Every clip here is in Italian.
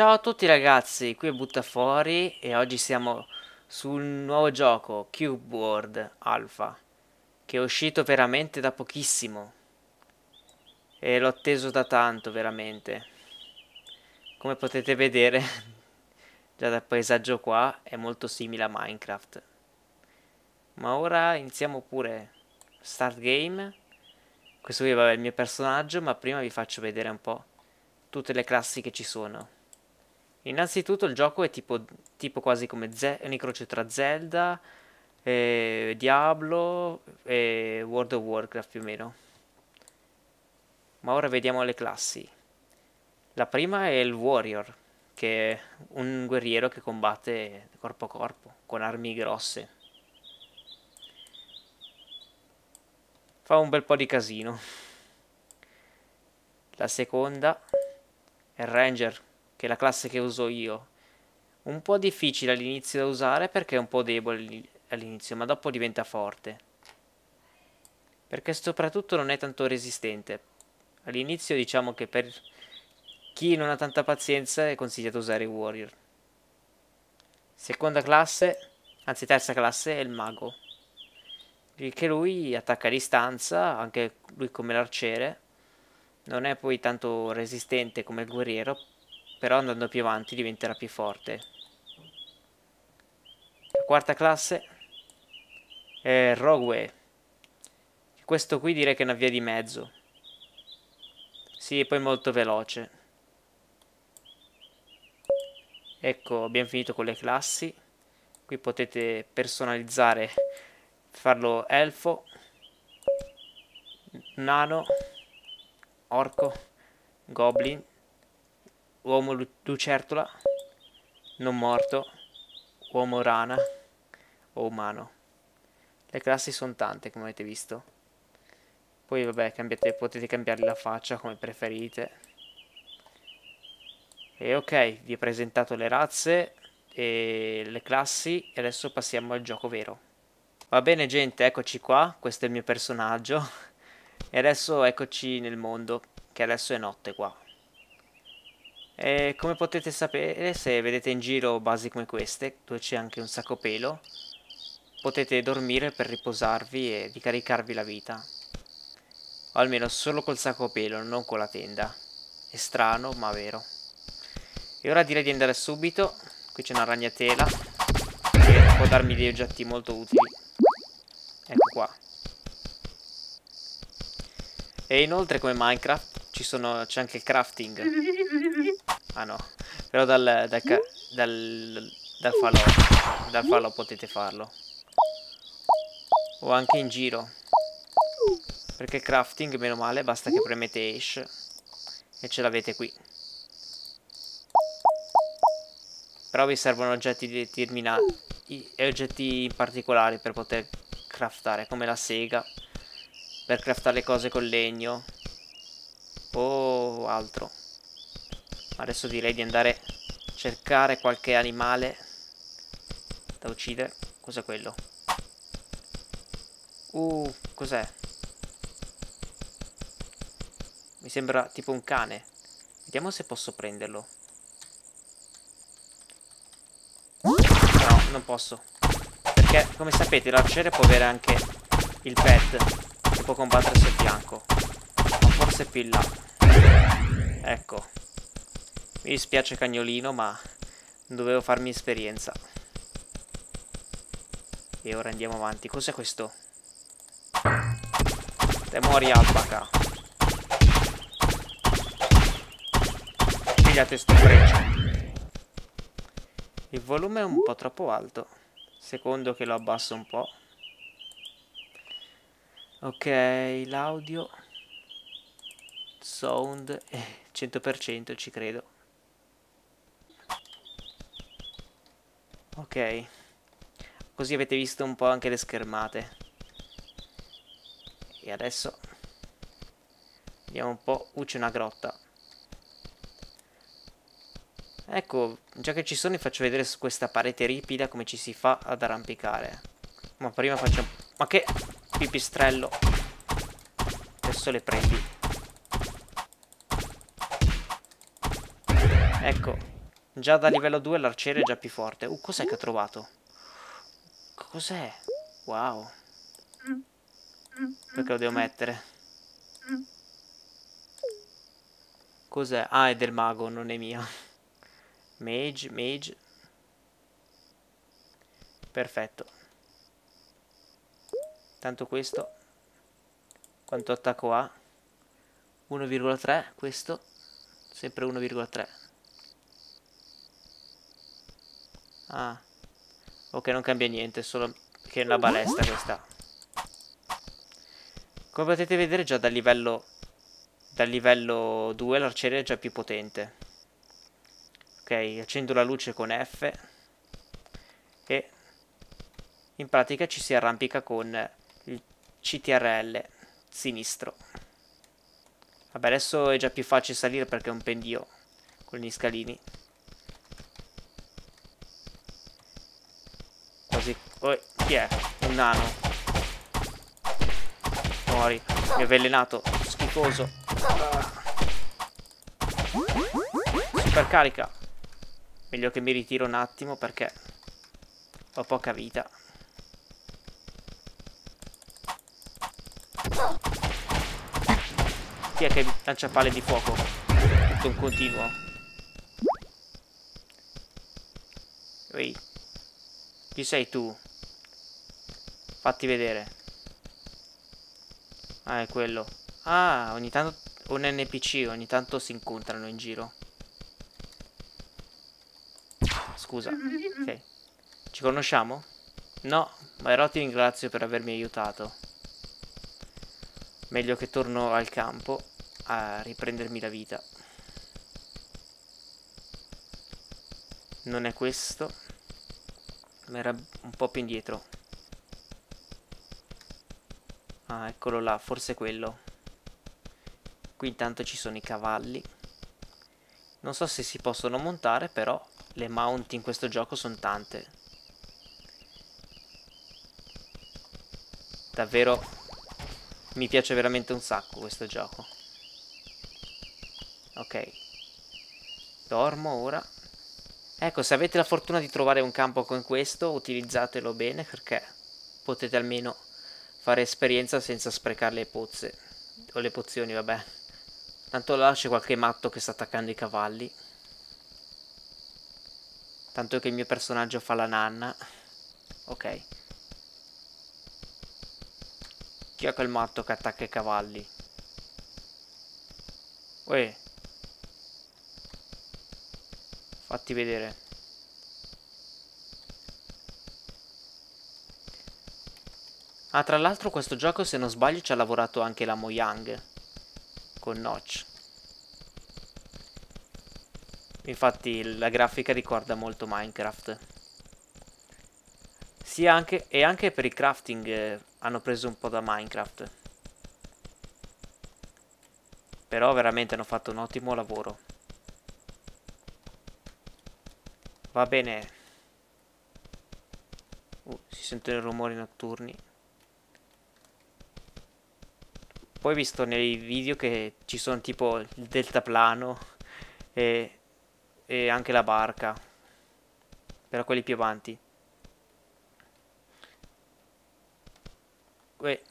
Ciao a tutti ragazzi, qui è Buttafuori e oggi siamo sul nuovo gioco Cube World Alpha che è uscito veramente da pochissimo. E l'ho atteso da tanto veramente. Come potete vedere già dal paesaggio qua è molto simile a Minecraft. Ma ora iniziamo pure start game. Questo qui è il mio personaggio ma prima vi faccio vedere un po' tutte le classi che ci sono Innanzitutto il gioco è tipo, tipo quasi come Ze un tra Zelda, eh, Diablo e World of Warcraft più o meno. Ma ora vediamo le classi. La prima è il Warrior, che è un guerriero che combatte corpo a corpo, con armi grosse. Fa un bel po' di casino. La seconda è il Ranger, che è la classe che uso io. Un po' difficile all'inizio da usare perché è un po' debole all'inizio, ma dopo diventa forte. Perché soprattutto non è tanto resistente. All'inizio diciamo che per chi non ha tanta pazienza è consigliato usare Warrior. Seconda classe, anzi terza classe, è il Mago. Che lui attacca a distanza, anche lui come l'arciere. Non è poi tanto resistente come il guerriero, però andando più avanti diventerà più forte. La quarta classe è Rogue. Questo qui direi che è una via di mezzo. Sì, è poi molto veloce. Ecco, abbiamo finito con le classi. Qui potete personalizzare, farlo elfo, nano, orco, goblin, uomo lucertola, non morto, uomo rana o umano. Le classi sono tante come avete visto. Poi vabbè cambiate, potete cambiare la faccia come preferite. E ok, vi ho presentato le razze e le classi e adesso passiamo al gioco vero. Va bene gente, eccoci qua, questo è il mio personaggio. E adesso eccoci nel mondo, che adesso è notte qua. E come potete sapere, se vedete in giro basi come queste, dove c'è anche un sacco pelo, potete dormire per riposarvi e ricaricarvi la vita. O almeno solo col sacco pelo, non con la tenda. È strano, ma vero. E ora direi di andare subito. Qui c'è una ragnatela, che può darmi dei oggetti molto utili. Ecco qua. E inoltre come Minecraft c'è anche il crafting. Ah no, però dal, dal, dal, dal falò, dal falò potete farlo. O anche in giro. Perché crafting, meno male, basta che premete Ash e ce l'avete qui. Però vi servono oggetti determinati e oggetti in particolare per poter craftare, come la sega, per craftare cose con legno o altro. Adesso direi di andare a cercare qualche animale da uccidere. Cos'è quello? Uh, cos'è? Mi sembra tipo un cane. Vediamo se posso prenderlo. No, non posso. Perché, come sapete, l'arciere può avere anche il pet. Che può combattere sul fianco. Forse più in là. Ecco. Mi dispiace cagnolino, ma dovevo farmi esperienza. E ora andiamo avanti. Cos'è questo? Te muori alpaca. Pigliate sto freccio. Il volume è un po' troppo alto. Secondo che lo abbasso un po'. Ok, l'audio. Sound. 100% ci credo. Ok. Così avete visto un po' anche le schermate. E adesso... Vediamo un po'. Uh, c'è una grotta. Ecco, già che ci sono vi faccio vedere su questa parete ripida come ci si fa ad arrampicare. Ma prima faccio... Ma che pipistrello! Adesso le prendi. Ecco, Già da livello 2 l'arciere è già più forte. Uh, cos'è che ho trovato? Cos'è? Wow. Perché lo devo mettere? Cos'è? Ah, è del mago, non è mio. Mage, mage. Perfetto. Tanto questo. Quanto attacco ha? 1,3. Questo. Sempre 1,3. Ah. Ok, non cambia niente, solo che è una balestra questa. Come potete vedere già dal livello, dal livello 2 l'arciere è già più potente. Ok, accendo la luce con F e in pratica ci si arrampica con il CTRL sinistro. Vabbè, adesso è già più facile salire perché è un pendio con gli scalini. Così. Oh, chi è? Un nano. Muori. Mi ho avvelenato. Schifoso. Super carica. Meglio che mi ritiro un attimo perché ho poca vita. Chi è che lancia palle di fuoco? Tutto un continuo. Ehi. Chi sei tu? Fatti vedere. Ah, è quello. Ah, ogni tanto... Un NPC, ogni tanto si incontrano in giro. Scusa. Ok. Ci conosciamo? No, ma ero ti ringrazio per avermi aiutato. Meglio che torno al campo a riprendermi la vita. Non è questo. Ma era un po' più indietro. Ah, eccolo là, forse quello. Qui intanto ci sono i cavalli. Non so se si possono montare, però le mount in questo gioco sono tante. Davvero mi piace veramente un sacco questo gioco. Ok. Dormo ora. Ecco, se avete la fortuna di trovare un campo con questo, utilizzatelo bene perché potete almeno fare esperienza senza sprecare le pozze. O le pozioni, vabbè. Tanto là c'è qualche matto che sta attaccando i cavalli. Tanto che il mio personaggio fa la nanna. Ok. Chi è quel matto che attacca i cavalli? Uè. Fatti vedere. Ah, tra l'altro questo gioco, se non sbaglio, ci ha lavorato anche la Mojang con Notch. Infatti la grafica ricorda molto Minecraft. Sì, anche, e anche per il crafting eh, hanno preso un po' da Minecraft. Però veramente hanno fatto un ottimo lavoro. Va bene. Uh, si sentono i rumori notturni. Poi ho visto nei video che ci sono tipo il deltaplano e, e anche la barca. Per quelli più avanti. Uè.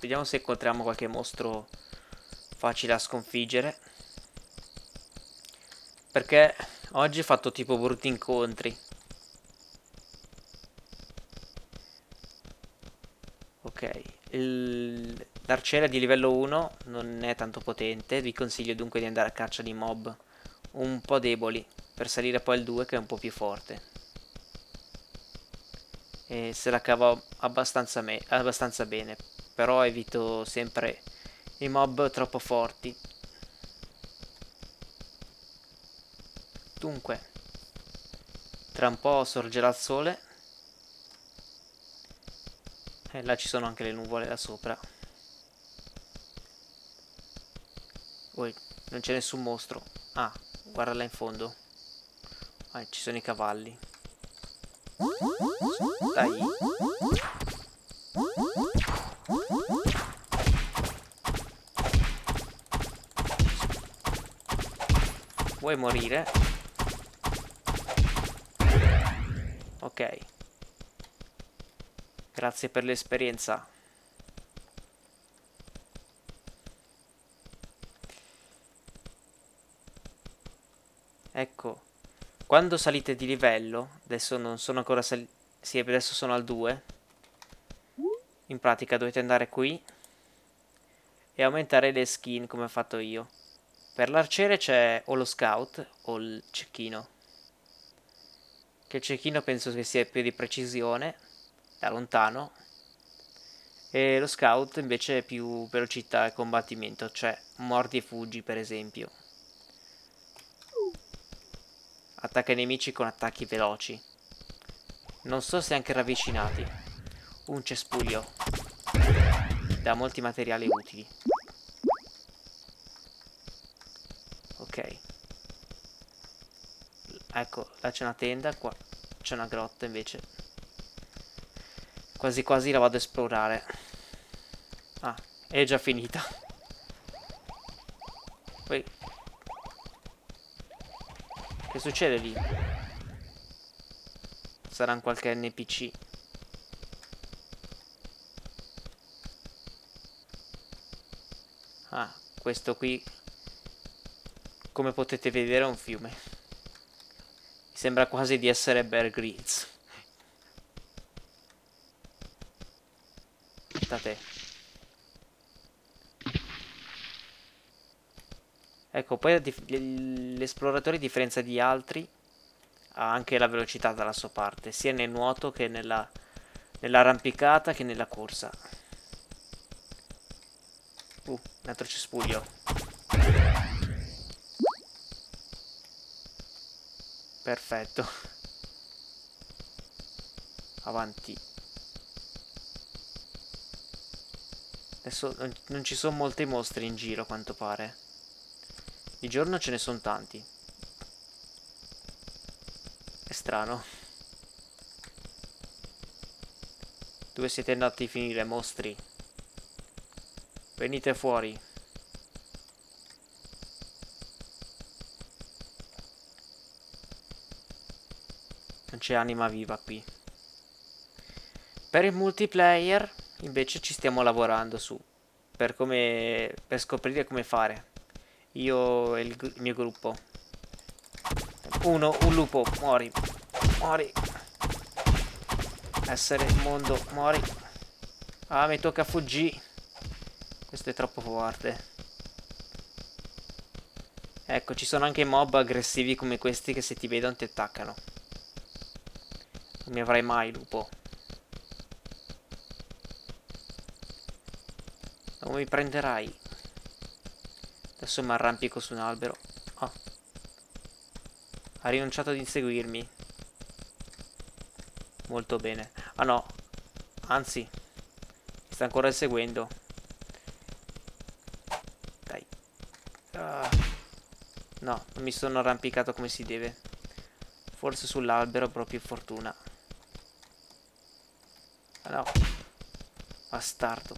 Vediamo se incontriamo qualche mostro facile da sconfiggere. Perché oggi ho fatto tipo brutti incontri. Ok. L'arciere di livello 1 non è tanto potente, vi consiglio dunque di andare a caccia di mob un po' deboli per salire poi al 2 che è un po' più forte. E se la cavo abbastanza, abbastanza bene, però evito sempre i mob troppo forti. Dunque, tra un po' sorgerà il sole e là ci sono anche le nuvole da sopra. Ui, non c'è nessun mostro. Ah, guarda là in fondo. Ah, ci sono i cavalli. Dai. vuoi morire? Ok. Grazie per l'esperienza. Ecco, quando salite di livello, adesso non sono ancora salito, sì, adesso sono al 2, in pratica dovete andare qui e aumentare le skin come ho fatto io. Per l'arciere c'è o lo scout o il cecchino. Che il cecchino penso che sia più di precisione, da lontano. E lo scout invece è più velocità e combattimento, cioè mordi e fuggi per esempio. Attacca i nemici con attacchi veloci. Non so se anche ravvicinati. Un cespuglio. Da molti materiali utili. Ok. Ecco, là c'è una tenda, qua c'è una grotta invece. Quasi quasi la vado a esplorare. Ah, è già finita. Poi che succede lì? Sarà un qualche NPC. Ah, questo qui, come potete vedere, è un fiume. Sembra quasi di essere Bear Grylls. Da te. Ecco, poi l'esploratore, a differenza di altri, ha anche la velocità dalla sua parte, sia nel nuoto che nella, nell'arrampicata che nella corsa. Uh, un altro cespuglio. Perfetto. Avanti. Adesso non, ci sono molti mostri in giro, a quanto pare. Di giorno ce ne sono tanti. È strano. Dove siete andati a finire, mostri? Venite fuori. C'è anima viva qui. Per il multiplayer invece ci stiamo lavorando su. Per, come, per scoprire come fare. Io e il, il mio gruppo. Uno, un lupo, muori. Muori. Essere mondo, muori. Ah, mi tocca fuggire. Questo è troppo forte. Ecco, ci sono anche mob aggressivi come questi che se ti vedono ti attaccano. Non mi avrai mai, lupo. Non mi prenderai. Adesso mi arrampico su un albero. Oh. Ha rinunciato ad inseguirmi. Molto bene. Ah no. Anzi. Mi sta ancora inseguendo. Dai. Ah. No, non mi sono arrampicato come si deve. Forse sull'albero proprio fortuna. No. Bastardo.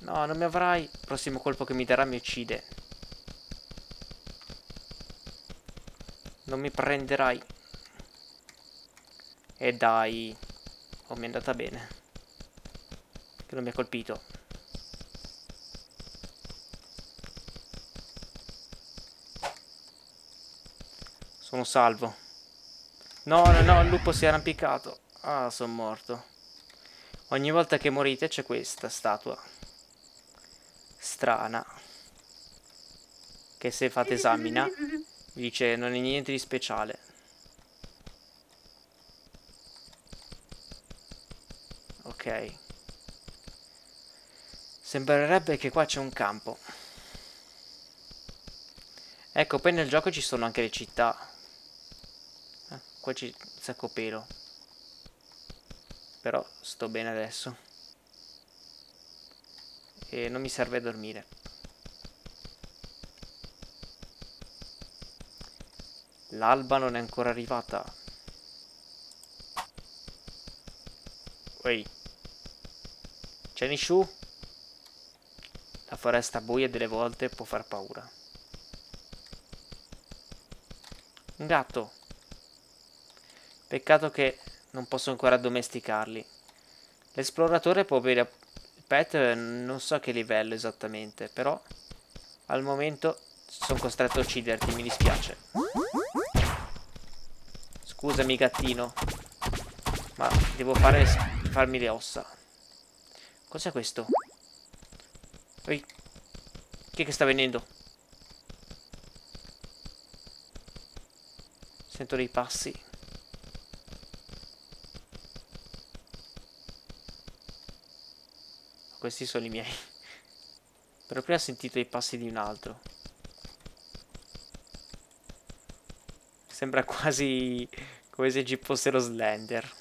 No, non mi avrai. Il prossimo colpo che mi darà mi uccide. Non mi prenderai. E dai. Oh, mi è andata bene. Che non mi ha colpito. Sono salvo. No, no, no, il lupo si è arrampicato. Ah, sono morto. Ogni volta che morite c'è questa statua. Strana. Che se fate esamina dice non è niente di speciale. Ok. Sembrerebbe che qua c'è un campo. Ecco poi nel gioco ci sono anche le città qua c'è sacco pelo però sto bene adesso e non mi serve dormire. L'alba non è ancora arrivata. Ehi. C'è Nishu? La foresta buia delle volte può far paura. Un gatto. Peccato che non posso ancora addomesticarli. L'esploratore può avere pet, non so che livello esattamente, però al momento sono costretto a ucciderti, mi dispiace. Scusami gattino, ma devo fare, farmi le ossa. Cos'è questo? Ehi, chi è che sta venendo? Sento dei passi. Questi sono i miei. Però prima ho sentito i passi di un altro. Sembra quasi come se ci fosse lo Slender.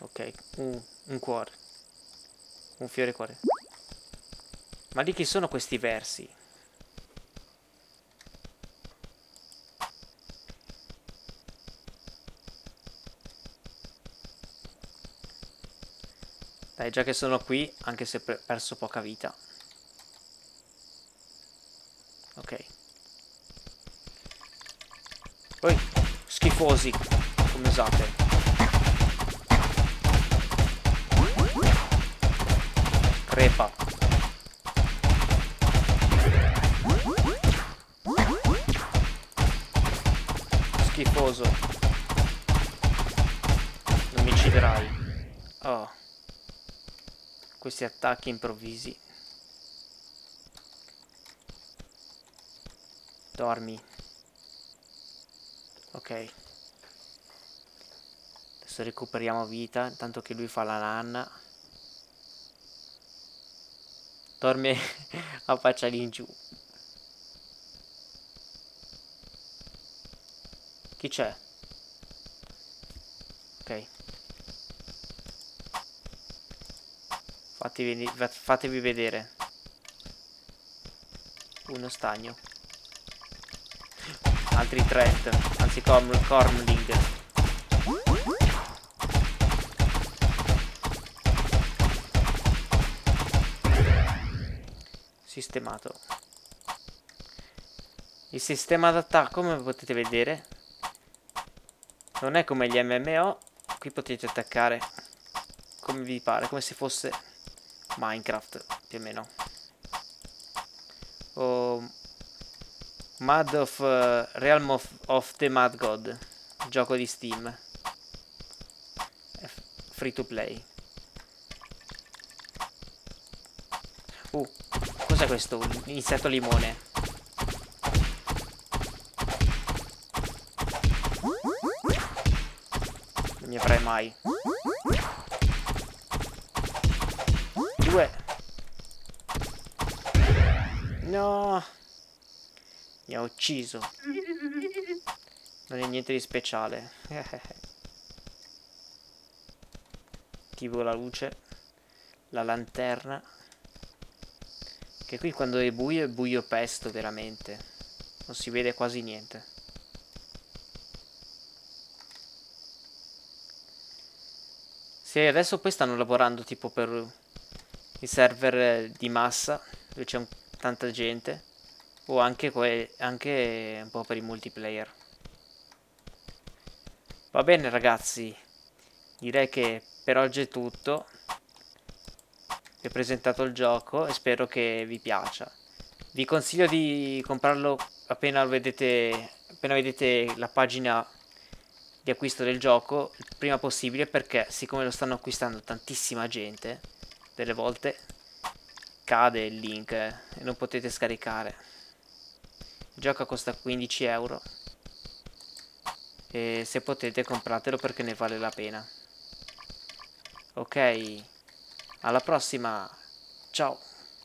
Ok, un, un cuore. Un fiore cuore. Ma di chi sono questi versi? Dai, già che sono qui, anche se ho perso poca vita. Ok. Poi, schifosi, come usate. Crepa. Schifoso. Non mi ucciderai. Oh questi attacchi improvvisi. Dormi. Ok. Adesso recuperiamo vita, intanto che lui fa la nanna. Dorme a faccia lì in giù. Chi c'è? Ok. Fatevi, vedere. Uno stagno. Altri Trent. Anzi, Corm Cormling. Sistemato. Il sistema d'attacco, come potete vedere, non è come gli MMO. Qui potete attaccare come vi pare, come se fosse Minecraft, più o meno. O Mad of uh, Realm of, of, the Mad God, gioco di Steam. Free to play. Uh, cos'è questo? Un insetto limone. Non mi avrai mai. Due. No. Mi ha ucciso. Non è niente di speciale. tipo la luce. La lanterna. Che qui quando è buio è buio pesto veramente. Non si vede quasi niente. Sì, adesso poi stanno lavorando tipo per i server di massa dove c'è tanta gente o anche, anche un po' per i multiplayer. Va bene ragazzi, direi che per oggi è tutto. Vi ho presentato il gioco e spero che vi piaccia. Vi consiglio di comprarlo appena vedete, appena vedete la pagina di acquisto del gioco il prima possibile perché siccome lo stanno acquistando tantissima gente delle volte cade il link eh, e non potete scaricare. Il gioco costa 15 euro. E se potete compratelo perché ne vale la pena. Ok alla prossima. Ciao